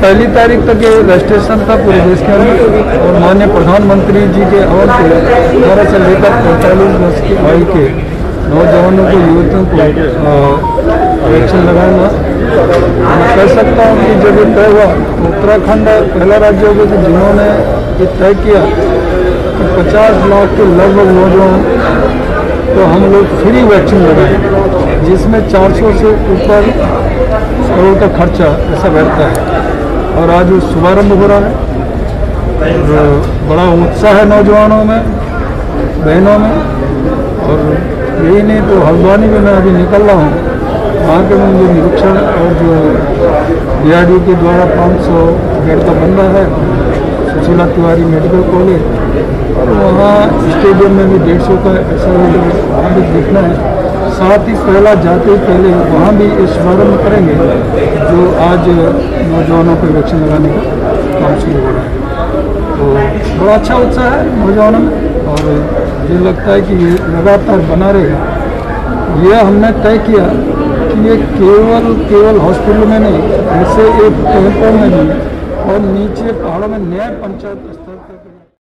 पहली तारीख तक ये रजिस्ट्रेशन था पूरे देश के अंदर। और माननीय प्रधानमंत्री जी के और के अठारह से लेकर पैंतालीस वर्ष की आयु के नौजवानों को युवतियों को वैक्सीन लगाना। मैं कह सकता हूँ कि जब ये तय हुआ तो उत्तराखंड पहला राज्य होगा कि जिन्होंने ये तय किया कि पचास लाख के लगभग नौजवान तो हम लोग फ्री वैक्सीन लगाए, जिसमें 400 से ऊपर करोड़ का खर्चा ऐसा बैठता है। और आज वो शुभारंभ हो रहा है। और बड़ा उत्साह है नौजवानों में, बहनों में। और यही नहीं तो हल्द्वानी में मैं अभी निकल रहा हूँ। वहाँ के मुझे निरीक्षण और जो डी के द्वारा 500 बेड का बन रहा है, सुशीला तिवारी मेडिकल कॉलेज और वहाँ स्टेडियम में भी डेढ़ सौ का ऐसा वहाँ भी देखना है। साथ ही पहला जाते ही पहले वहाँ भी ये शुभारंभ करेंगे जो आज नौजवानों को वैक्सीन लगाने का काम शुरू हो रहा है। तो बड़ा अच्छा उत्साह है नौजवानों में और ये लगता है कि ये लगातार बना रहेगा। यह हमने तय किया कि ये केवल केवल हॉस्पिटल में नहीं, ऐसे एक कैंपों में भी और नीचे पहाड़ों में नए पंचायत